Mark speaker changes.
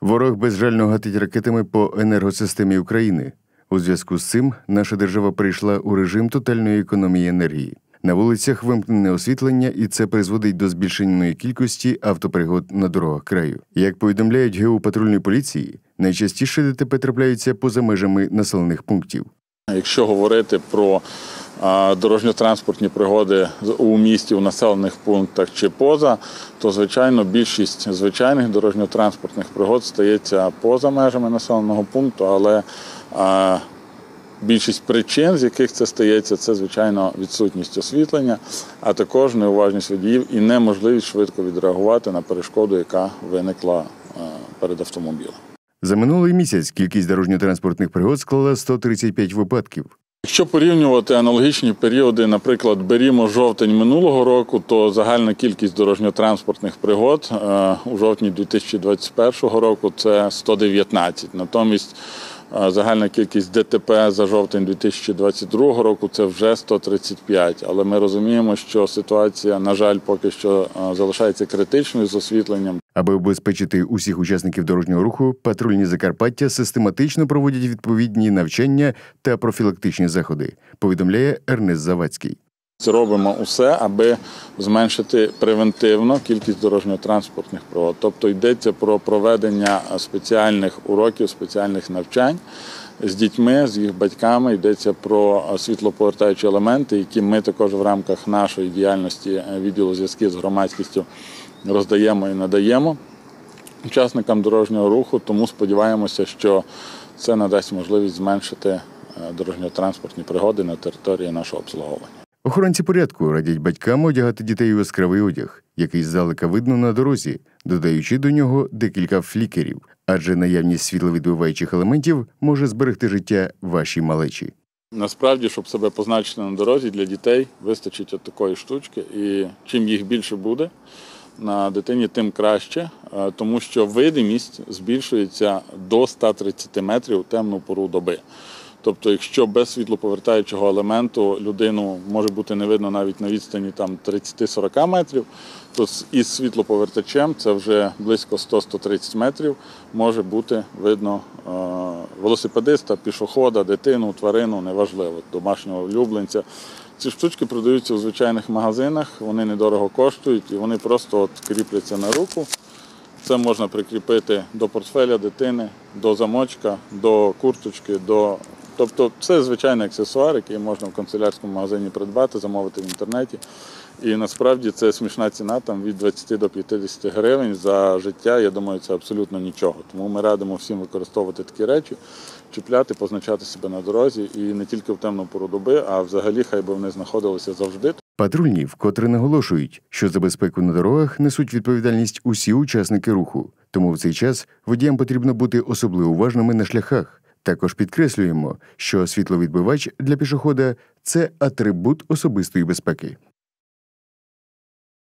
Speaker 1: Ворог безжально гатить ракетами по енергосистемі України. У зв'язку з цим наша держава перейшла у режим тотальної економії енергії. На вулицях вимкнене освітлення, і це призводить до збільшеної кількості автопригод на дорогах краю. Як повідомляють ГУ патрульної поліції, найчастіше ДТП трапляються поза межами населених пунктів.
Speaker 2: Якщо говорити про дорожньо-транспортні пригоди у місті, у населених пунктах чи поза, то звичайно більшість звичайних дорожньо-транспортних пригод стається поза межами населеного пункту, але більшість причин, з яких це стається, це звичайно відсутність освітлення, а також неуважність водіїв і неможливість швидко відреагувати на перешкоду, яка виникла перед автомобілем.
Speaker 1: За минулий місяць кількість дорожньо-транспортних пригод склала 135 випадків.
Speaker 2: Якщо порівнювати аналогічні періоди, наприклад, берімо жовтень минулого року, то загальна кількість дорожньо-транспортних пригод е, у жовтні 2021 року це 119. Натомість е, загальна кількість ДТП за жовтень 2022 року це вже 135. Але ми розуміємо, що ситуація, на жаль, поки що е, залишається критичною з освітленням.
Speaker 1: Аби обезпечити усіх учасників дорожнього руху, патрульні Закарпаття систематично проводять відповідні навчання та профілактичні заходи, повідомляє Ернест Завадський.
Speaker 2: Робимо усе, аби зменшити превентивно кількість дорожньо-транспортних пригод. Тобто йдеться про проведення спеціальних уроків, спеціальних навчань з дітьми, з їх батьками. Йдеться про світлоповертаючі елементи, які ми також в рамках нашої діяльності відділу зв'язків з громадськістю роздаємо і надаємо учасникам дорожнього руху. Тому сподіваємося, що це надасть можливість зменшити е, дорожньо-транспортні пригоди на території нашого обслуговування.
Speaker 1: Охоронці порядку радять батькам одягати дітей у яскравий одяг, який здалека видно на дорозі, додаючи до нього декілька флікерів, адже наявність світловідбиваючих елементів може зберегти життя вашій малечі.
Speaker 2: Насправді, щоб себе позначити на дорозі для дітей, вистачить от такої штучки. І чим їх більше буде на дитині, тим краще, е, тому що видимість збільшується до 130 метрів темну пору доби. Тобто, якщо без світлоповертаючого елементу людину може бути не видно навіть на відстані там 30-40 метрів, то із світлоповертачем це вже близько 100-130 метрів може бути видно е, велосипедиста, пішохода, дитину, тварину, неважливо, домашнього улюбленця. Ці штучки продаються у звичайних магазинах, вони недорого коштують і вони просто от кріпляться на руку. Це можна прикріпити до портфеля дитини, до замочка, до курточки, до. Тобто це звичайний аксесуар, який можна в канцелярському магазині придбати, замовити в інтернеті. І насправді це смішна ціна там від 20 до 50 гривень за життя. Я думаю, це абсолютно нічого. Тому ми радимо всім використовувати такі речі, чіпляти, позначати себе на дорозі і не тільки в темну пору доби, а взагалі хай би вони знаходилися завжди.
Speaker 1: Патрульні вкотре наголошують, що за безпеку на дорогах несуть відповідальність усі учасники руху. Тому в цей час водіям потрібно бути особливо уважними на шляхах. Також підкреслюємо, що світловідбивач для пішохода це атрибут особистої безпеки.